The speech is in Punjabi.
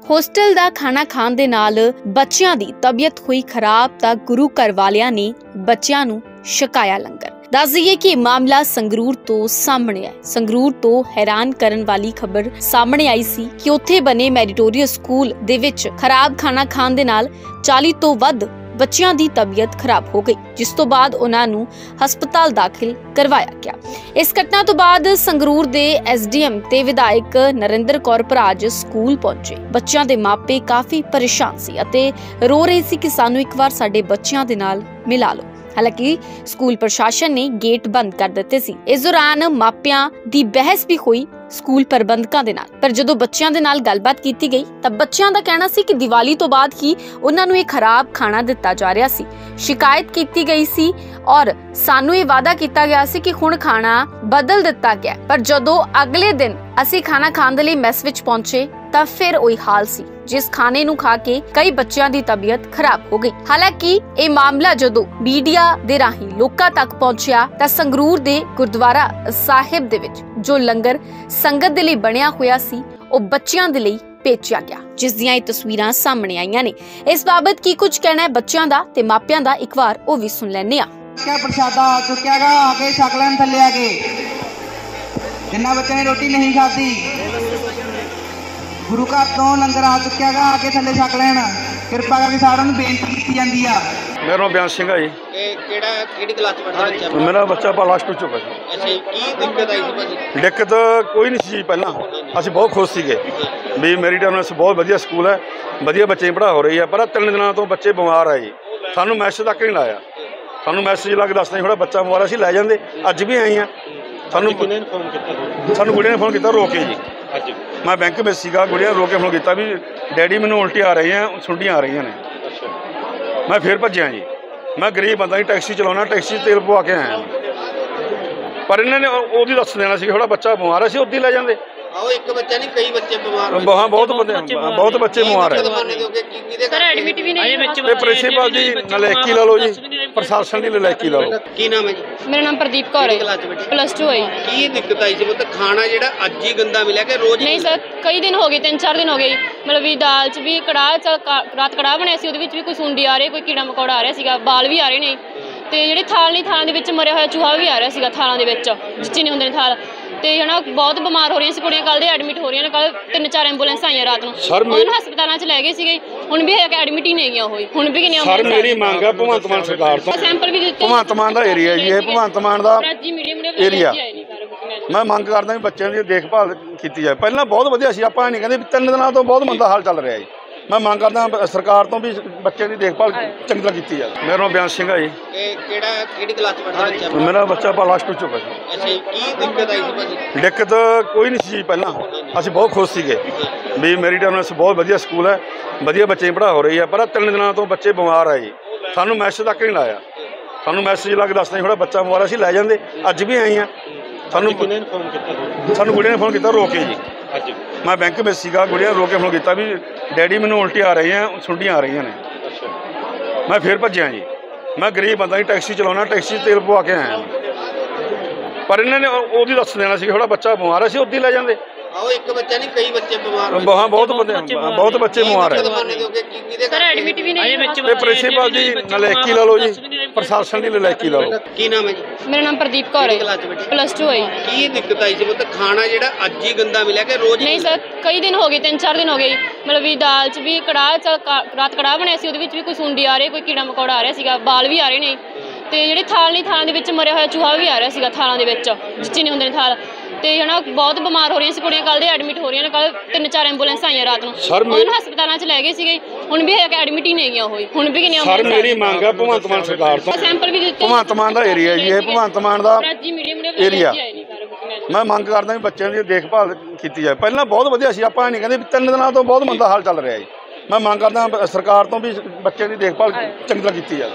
ਹੋਸਟਲ ਦਾ ਖਾਣਾ ਖਾਣ ਦੇ ਨਾਲ ਬੱਚਿਆਂ ਦੀ ਤਬੀਅਤ ਹੋਈ ਖਰਾਬ ਤਾਂ ਗੁਰੂ ਘਰ ਵਾਲਿਆਂ ਨੇ ਬੱਚਿਆਂ ਨੂੰ ਛਕਾਇਆ ਲੰਗਰ। ਦੱਸ ਦਈਏ ਕਿ ਮਾਮਲਾ ਸੰਗਰੂਰ ਤੋਂ ਸਾਹਮਣੇ ਆਇਆ। ਸੰਗਰੂਰ ਤੋਂ ਹੈਰਾਨ ਕਰਨ ਵਾਲੀ ਖਬਰ ਸਾਹਮਣੇ ਆਈ ਸੀ ਕਿ ਉੱਥੇ ਬਣੇ ਮੈਰੀਟੋਰੀਅਸ ਸਕੂਲ ਦੇ ਵਿੱਚ ਖਰਾਬ ਖਾਣਾ ਖਾਣ ਦੇ ਨਾਲ 40 ਤੋਂ ਵੱਧ ਬੱਚਿਆਂ ਦੀ ਤਬੀਅਤ ਖਰਾਬ ਹੋ ਗਈ, ਜਿਸ ਤੋਂ ਬਾਅਦ ਉਹਨਾਂ ਨੂੰ ਹਸਪਤਾਲ ਦਾਖਲ ਕਰਵਾਇਆ ਗਿਆ। ਇਸ ਘਟਨਾ ਤੋਂ ਬਾਅਦ ਸੰਗਰੂਰ ਦੇ ਐਸਡੀਐਮ ਤੇ ਵਿਧਾਇਕ ਨਰਿੰਦਰ ਕੌਰ ਭਰਾਜ ਸਕੂਲ ਪਹੁੰਚੇ। ਬੱਚਿਆਂ ਦੇ ਮਾਪੇ ਕਾਫੀ ਪਰੇਸ਼ਾਨ ਸੀ ਅਤੇ ਰੋ ਰਹੇ ਸੀ ਕਿ ਸਾਨੂੰ ਇੱਕ ਵਾਰ ਸਾਡੇ ਬੱਚਿਆਂ ਦੇ ਨਾਲ ਮਿਲਾ ਲਓ। ਹਾਲਾਂਕਿ ਸਕੂਲ ਪ੍ਰਸ਼ਾਸਨ ਨੇ ਗੇਟ ਬੰਦ ਕਰ ਦਿੱਤੇ ਸੀ। ਇਸ ਦੌਰਾਨ ਮਾਪਿਆਂ ਦੀ ਬਹਿਸ ਵੀ ਹੋਈ ਸਕੂਲ ਪ੍ਰਬੰਧਕਾਂ ਦੇ ਨਾਲ। ਪਰ ਜਦੋਂ ਬੱਚਿਆਂ ਦੇ ਨਾਲ ਗੱਲਬਾਤ ਕੀਤੀ ਗਈ, ਤਾਂ ਬੱਚਿਆਂ ਦਾ ਕਹਿਣਾ ਸੀ ਕਿ ਦੀਵਾਲੀ ਤੋਂ ਬਾਅਦ ਹੀ ਉਹਨਾਂ ਨੂੰ ਇਹ ਖਰਾਬ ਖਾਣਾ ਦਿੱਤਾ ਜਾ ਰਿਹਾ ਸੀ। ਸ਼ਿਕਾਇਤ ਕੀਤੀ ਗਈ ਸੀ ਔਰ ਸਾਨੂੰ ਇਹ ਵਾਅਦਾ ਕੀਤਾ ਗਿਆ ਸੀ ਕਿ ਹੁਣ ਖਾਣਾ ਬਦਲ ਦਿੱਤਾ ਗਿਆ। ਪਰ ਜਦੋਂ ਅਗਲੇ ਦਿਨ ਅਸੀਂ ਖਾਣਾ ਖਾਣ ਦੇ ਲਈ ਮੈਸ ਵਿੱਚ ਪਹੁੰਚੇ ਤਾਂ ਫਿਰ ਉਹੀ ਹਾਲ ਸੀ, ਜਿਸ ਖਾਣੇ ਨੂੰ ਖਾ ਕੇ ਕਈ ਬੱਚਿਆਂ ਦੀ ਤਬੀਅਤ ਖਰਾਬ ਹੋ ਗਈ। ਹਾਲਾਂਕਿ ਇਹ ਮਾਮਲਾ ਜਦੋਂ ਮੀਡੀਆ ਦੇ ਰਾਹੀਂ ਲੋਕਾਂ ਤੱਕ ਪਹੁੰਚਿਆ, ਤਾਂ ਸੰਗਰੂਰ ਦੇ ਗੁਰਦੁਆਰਾ ਸਾਹਿਬ ਦੇ ਵਿੱਚ ਜੋ ਲੰਗਰ ਸੰਗਤ ਦੇ ਲਈ ਬਣਿਆ ਹੋਇਆ ਸੀ, ਉਹ ਬੱਚਿਆਂ ਦੇ ਲਈ ਭੇਜਿਆ ਗਿਆ, ਜਿਸ ਦੀਆਂ ਇਹ ਤਸਵੀਰਾਂ ਸਾਹਮਣੇ ਆਈਆਂ ਨੇ। ਇਸ ਬਾਬਤ ਕੀ ਕੁਝ ਕਹਿਣਾ ਹੈ ਬੱਚਿਆਂ ਦਾ ਤੇ ਮਾਪਿਆਂ ਦਾ, ਇੱਕ ਵਾਰ ਉਹ ਵੀ ਸੁਣ ਲੈਣੇ ਆ ਕਿਆ ਪ੍ਰਸ਼ਾਦਾ ਆ ਚੁੱਕਿਆ ਗਾ, ਆ ਥੱਲੇ ਆ ਜਿੰਨਾ ਬੱਚਿਆਂ ਨੇ ਰੋਟੀ ਨਹੀਂ ਖਾਧੀ ਗੁਰੂ ਘਰ ਤੋਂ ਲੰਗਰ ਆ ਚੁੱਕਿਆ ਗਾ ਆ ਕੇ ਥੱਲੇ ਛਕ ਲੈਣ। ਕਿਰਪਾ ਕਰਕੇ ਸਾਰਿਆਂ ਨੂੰ ਬੇਨਤੀ ਕੀਤੀ ਜਾਂਦੀ ਆ। ਮੇਰਾ ਨਾਮ ਬਿਆਨ ਸਿੰਘ ਜੀ। ਇਹ ਕਿਹੜਾ ਕਿਹੜੀ ਕਲਾਸ ਚ ਪੜ੍ਹਦਾ ਬੱਚਾ? ਮੇਰਾ ਬੱਚਾ ਪਲੱਸ ਟੂ ਚ ਪੜ੍ਹਦਾ ਅੱਛਾ ਜੀ, ਕੀ ਦਿੱਕਤ ਆਈ ਸੀ ਭਾਜੀ? ਦਿੱਕਤ ਕੋਈ ਨਹੀਂ ਸੀ ਜੀ ਪਹਿਲਾਂ। ਅਸੀਂ ਬਹੁਤ ਖੁਸ਼ ਸੀਗੇ। ਵੀ ਮੇਰੀ ਟਰਨਸ ਬਹੁਤ ਵਧੀਆ ਸਕੂਲ ਹੈ। ਵਧੀਆ ਬੱਚੇ ਪੜ੍ਹਾ ਹੋ ਰਹੀ ਹੈ। ਪਰ ਆਹ ਤਿੰਨ ਦਿਨਾਂ ਤੋਂ ਬੱਚੇ ਬਿਮਾਰ ਆ ਜੀ। ਸਾਨੂੰ ਮੈਸੇਜ ਤੱਕ ਨਹੀਂ ਲਾਇਆ। ਸਾਨੂੰ ਮੈਸੇਜ ਲਾ ਕੇ ਦੱਸਦੇ ਥੋੜਾ ਬੱਚਾ ਬਿਮਾਰ ਆ, ਅਸੀਂ ਲੈ ਜਾਂਦੇ। ਅੱਜ ਵੀ ਆਏ ਆ ਸਾਨੂੰ ਕਿਹਨੇ ਫੋਨ ਕੀਤਾ ਸਾਨੂੰ ਗੁੜੀਆ ਨੇ ਫੋਨ ਕੀਤਾ ਰੋ ਕੇ ਜੀ। ਅੱਜ। ਮੈਂ ਬੈਂਕ ਵਿੱਚ ਸੀਗਾ ਗੁੜੀਆ ਰੋ ਕੇ ਫੋਨ ਕੀਤਾ ਵੀ ਡੈਡੀ ਮੈਨੂੰ ਉਲਟੀ ਆ ਰਹੀ ਆ ਸੁੰਡੀਆਂ ਆ ਰਹੀਆਂ ਨੇ। ਮੈਂ ਫੇਰ ਭੱਜਿਆ ਜੀ। ਮੈਂ ਗਰੀਬ ਬੰਦਾ ਜੀ ਟੈਕਸੀ ਚਲਾਉਣਾ ਟੈਕਸੀ 'ਚ ਤੇਲ ਪਵਾ ਕੇ ਆਇਆ। ਪਰ ਇਹਨਾਂ ਨੇ ਉਹ- ਉਹਦੀ ਦੱਸ ਦੇਣਾ ਸੀ ਥੋੜਾ ਬੱਚਾ ਬਿਮਾਰ ਹੈ ਸੀ ਉੱਦੀ ਲੈ ਜਾਂਦੇ। ਆਓ ਇੱਕ ਬੱਚਾ ਨਹੀਂ ਕਈ ਬੱਚੇ ਬਿਮਾਰ ਹੋਏ ਬਹੁਤ ਬਹੁਤ ਬੰਦੇ ਬਹੁਤ ਬੱਚੇ ਬਿਮਾਰ ਹੈ ਹੋ ਕਿ ਕਿਹਦੇ ਸਰ ਐਡਮਿਟ ਵੀ ਨਹੀਂ ਤੇ ਪ੍ਰਿੰਸੀਪਲ ਦੀ ਨਲਾਇਕੀ ਲਾ ਲਓ ਜੀ। ਪ੍ਰਸ਼ਾਸਨ ਦੀ ਨਲਾਇਕੀ ਲਾ ਲਓ। ਕੀ ਨਾਮ ਹੈ ਜੀ? ਮੇਰਾ ਨਾਮ ਪ੍ਰਦੀਪ ਕੌਰ ਕਿਹੜੀ ਹੈ ਚ ਪਲੱਸ 2 ਹੈ ਜੀ। ਕੀ ਦਿੱਕਤ ਆਈ ਸੀ? ਮਤਲਬ ਖਾਣਾ ਜਿਹੜਾ ਅੱਜ ਹੀ ਗੰਦਾ ਮਿਲਿਆ ਕਿ ਰੋਜ਼ ਹੀ ਨਹੀਂ ਸਰ ਕਈ ਦਿਨ ਹੋ ਗਏ ਤਿੰਨ ਚਾਰ ਦਿਨ ਹੋ ਗਏ। ਜੀ। ਮਤਲਬ ਵੀ ਦਾਲ 'ਚ ਵੀ ਕੜਾਹ ਚ ਕਾ- ਰਾਤ ਕੜਾਹ ਬਣਿਆ ਸੀ ਉਹਦੇ ਵਿੱਚ ਵੀ ਕੋਈ ਸੁੰਡੀ ਆ ਰਹੀ ਕੋਈ ਕੀੜਾ ਮਕੌੜਾ ਆ ਰਿਹਾ ਸੀਗਾ ਬਾਲ ਵੀ ਆ ਰਹੇ ਨੇ। ਤੇ ਜਿਹੜੇ ਥਾਲ ਨਹੀਂ ਥਾਲਾਂ ਦੇ ਵਿੱਚ ਮਰਿਆ ਹੋਇਆ ਚੂਹਾ ਵੀ ਆ ਰਿਹਾ ਸੀਗਾ ਥਾਲਾਂ ਦੇ ਵਿੱਚ ਜਿੱਚੇ ਨਹੀਂ ਹੁੰਦੇ ਨੇ ਥਾਲ। ਤੇ ਹਨਾ ਬਹੁਤ ਬਿਮਾਰ ਹੋ ਰਹੀਆਂ ਸੀ ਕੁੜੀਆਂ ਕੱਲ ਦੇ ਐਡਮਿਟ ਹੋ ਰਹੀਆਂ ਨੇ ਕੱਲ ਤਿੰਨ ਚਾਰ ਐਂਬੂਲੈਂਸ ਆਈਆਂ ਰਾਤ ਨੂੰ। ਉਹਨਾਂ ਨੂੰ ਹਸਪਤਾਲਾਂ 'ਚ ਲੈ ਗਏ ਸੀਗੇ। ਹੁਣ ਵੀ ਐਡਮਿਟ ਹੀ ਨਹੀਂ ਗਈਆਂ ਹੋਈ ਹੁਣ ਵੀ ਕਿੰਨੀਆਂ ਸਰ ਮੇਰੀ ਮੰਗ ਹੈ ਭਗਵੰਤ ਮਾਨ ਸਰਕਾਰ ਤੋਂ। ਸੈਂਪਲ ਵੀ ਦਿੱਤੇ। ਭਗਵੰਤ ਮਾਨ ਦਾ ਏਰੀਆ ਜੀ ਇਹ ਭਗਵੰਤ ਮਾਨ ਦਾ ਰਾਜੀ ਮੀਡੀਅਮ ਨੇ ਏਰੀਆ। ਮੈਂ ਮੰਗ ਕਰਦਾ ਵੀ ਬੱਚਿਆਂ ਦੀ ਦੇਖਭਾਲ ਕੀਤੀ ਜਾਏ। ਪਹਿਲਾਂ ਬਹੁਤ ਵਧੀਆ ਸੀ ਆਪਾਂ ਨਹੀਂ ਕਹਿੰਦੇ ਵੀ ਤਿੰਨ ਦਿਨਾਂ ਤੋਂ ਬਹੁਤ ਮੰਦਾ ਹਾਲ ਚੱਲ ਰਿਹਾ ਜੀ। ਮੈਂ ਮੰਗ ਕਰਦਾ ਸਰਕਾਰ ਤੋਂ ਵੀ ਬੱਚਿਆਂ ਦੀ ਦੇਖਭਾਲ ਚੰਗੀ ਤਰ੍ਹਾਂ ਕੀਤੀ ਜਾਵੇ। ਮੇਰਾ ਨਾਮ ਬਿਆਨ ਸਿੰਘ ਹੈ ਜੀ। ਇਹ ਕਿਹੜਾ ਕਿਹੜੀ ਕਲਾਸ ਚ ਪੜ੍ਹਦਾ ਬੱਚਾ? ਮੇਰਾ ਬੱਚਾ ਪਲੱਸ ਟੂ ਚ ਪੜ੍ਹਦਾ ਅੱਛਾ ਜੀ, ਕੀ ਦਿੱਕਤ ਆਈ ਸੀ ਭਾਜੀ? ਦਿੱਕਤ ਕੋਈ ਨਹੀਂ ਸੀ ਜੀ ਪਹਿਲਾਂ। ਅਸੀਂ ਬਹੁਤ ਖੁਸ਼ ਸੀਗੇ ਵੀ ਮੇਰੀ ਟਰਨਸ ਬਹੁਤ ਵਧੀਆ ਸਕੂਲ ਹੈ ਵਧੀਆ ਬੱਚੇ ਪੜ੍ਹਾ ਹੋ ਰਹੀ ਹੈ ਪਰ ਤਿੰਨ ਦਿਨਾਂ ਤੋਂ ਬੱਚੇ ਬਿਮਾਰ ਆ ਜੀ। ਸਾਨੂੰ ਮੈਸੇਜ ਤੱਕ ਨਹੀਂ ਲਾਇਆ। ਸਾਨੂੰ ਮੈਸੇਜ ਲਾ ਕੇ ਦੱਸਦੇ ਥੋੜਾ ਬੱਚਾ ਬਿਮਾਰ ਅਸੀਂ ਲੈ ਜਾਂਦੇ ਅੱਜ ਵੀ ਆਏ ਆ ਸਾਨੂੰ ਕਿਹਨੇ ਫੋਨ ਕੀਤਾ ਸਾਨੂੰ ਗੁੜੀਆ ਨੇ ਫੋਨ ਕੀਤਾ ਰੋ ਕੇ ਜੀ। ਮੈਂ ਬੈਂਕ ਵਿੱਚ ਸੀਗਾ ਗੁੜੀਆ ਰੋ ਕੇ ਫੋਨ ਕੀਤਾ ਵੀ ਡੈਡੀ ਮੈਨੂੰ ਉਲਟੀ ਆ ਰਹੀ ਆ ਸੁੰਡੀਆਂ ਆ ਰਹੀਆਂ ਨੇ। ਮੈਂ ਫੇਰ ਭੱਜਿਆ ਜੀ। ਮੈਂ ਗਰੀਬ ਬੰਦਾ ਜੀ ਟੈਕਸੀ ਚਲਾਉਣਾ ਟੈਕਸੀ ਤੇਲ ਪਵਾ ਕੇ ਆਇਆ। ਪਰ ਇਹਨਾਂ ਨੇ ਉਹ- ਉਹਦੀ ਦੱਸ ਦੇਣਾ ਸੀ ਥੋੜਾ ਬੱਚਾ ਬਿਮਾਰ ਹੈ ਸੀ ਉੱਦੀ ਲੈ ਜਾਂਦੇ। ਆਓ ਇੱਕ ਬੱਚਾ ਨਹੀਂ ਕਈ ਬੱਚੇ ਬਿਮਾਰ ਹੋਏ। ਬਹੁਤ ਬਹੁਤ ਬੰਦੇ ਬਹੁਤ ਬੱਚੇ ਬਿਮਾਰ ਹੈ ਮੰਨਦੇ ਹੋ ਕਿ ਕੀ ਕਿਹਦੇ ਸਰ ਐਡਮਿਟ ਵੀ ਨਹੀਂ ਤੇ ਪ੍ਰਿੰਸੀਪਲ ਦੀ ਨਲਾਇਕੀ ਲਾ ਲਓ ਜੀ। ਪ੍ਰਸ਼ਾਸਨ ਦੀ ਨਲਾਇਕੀ ਲਾ ਲਓ। ਕੀ ਨਾਮ ਹੈ ਜੀ? ਮੇਰਾ ਨਾਮ ਪ੍ਰਦੀਪ ਕੌਰ ਕਿਹੜੀ ਹੈ ਕਲਾਸ ਚ ਬੇਟੇ ਪਲੱਸ 2 ਹੈ ਜੀ। ਕੀ ਦਿੱਕਤ ਆਈ ਸੀ? ਮਤਲਬ ਖਾਣਾ ਜਿਹੜਾ ਅੱਜ ਹੀ ਗੰਦਾ ਮਿਲਿਆ ਕਿ ਰੋਜ਼ ਹੀ ਨਹੀਂ ਸਰ ਕਈ ਦਿਨ ਹੋ ਗਏ ਤਿੰਨ ਚਾਰ ਦਿਨ ਹੋ ਗਏ। ਜੀ। ਮਤਲਬ ਵੀ ਦਾਲ 'ਚ ਵੀ ਕੜਾਹ ਚ ਕਾ- ਰਾਤ ਕੜਾਹ ਬਣਿਆ ਸੀ ਉਹਦੇ ਵਿੱਚ ਵੀ ਕੋਈ ਸੁੰਡੀ ਆ ਰਹੀ ਕੋਈ ਕੀੜਾ ਮਕੌੜਾ ਆ ਰਿਹਾ ਸੀਗਾ ਬਾਲ ਵੀ ਆ ਰਹੇ ਨੇ। ਤੇ ਜਿਹੜੇ ਥਾਲ ਨਹੀਂ ਥਾਲਾਂ ਦੇ ਵਿੱਚ ਮਰਿਆ ਹੋਇਆ ਚੂਹਾ ਵੀ ਆ ਰਿਹਾ ਸੀਗਾ ਥਾਲਾਂ ਦੇ ਵਿੱਚ ਜਿੱਚੇ ਨਹੀਂ ਹੁੰਦੇ ਨੇ ਥਾਲ। ਤੇ ਹਨਾ ਬਹੁਤ ਬਿਮਾਰ ਹੋ ਰਹੀਆਂ ਸੀ ਕੁੜੀਆਂ ਕੱਲ ਦੇ ਐਡਮਿਟ ਹੋ ਰਹੀਆਂ ਨੇ ਕੱਲ ਤਿੰਨ ਚਾਰ ਐਂਬੂਲੈਂਸ ਆਈਆਂ ਰਾਤ ਨੂੰ। ਉਹਨਾਂ ਨੂੰ ਹਸਪਤਾਲਾਂ 'ਚ ਲੈ ਗਏ ਸੀਗੇ ਹੁਣ ਵੀ ਐਡਮਿਟ ਹੀ ਨਹੀਂ ਗਈਆਂ ਹੋਈ ਹੁਣ ਵੀ ਕਿੰਨੀਆਂ ਸਰ ਮੇਰੀ ਮੰਗ ਹੈ ਭਗਵੰਤ ਮਾਨ ਸਰਕਾਰ ਤੋਂ। ਸੈਂਪਲ ਵੀ ਦਿੱਤੇ ਭਗਵੰਤ ਮਾਨ ਦਾ ਏਰੀਆ ਜੀ ਇਹ ਭਗਵੰਤ ਮਾਨ ਦਾ ਰਾਜੀ ਮੀਡੀਅਮ ਨੇ booking ਮੈਂ ਮੰਗ ਕਰਦਾ ਵੀ ਬੱਚਿਆਂ ਦੀ ਦੇਖਭਾਲ ਕੀਤੀ ਜਾਏ ਪਹਿਲਾਂ ਬਹੁਤ ਵਧੀਆ ਸੀ ਆਪਾਂ ਇਹ ਨਹੀਂ ਕਹਿੰਦੇ ਵੀ ਤਿੰਨ ਦਿਨਾਂ ਤੋਂ ਬਹੁਤ ਮੰਦਾ ਹਾਲ ਚੱਲ ਰਿਹਾ ਜੀ। ਮੈਂ ਮੰਗ ਕਰਦਾ ਸਰਕਾਰ ਤੋਂ ਵੀ ਬੱਚਿਆਂ ਦੀ ਦੇਖਭਾਲ ਚੰਗੀ ਤਰ੍ਹਾਂ ਕੀਤੀ ਜਾਵੇ।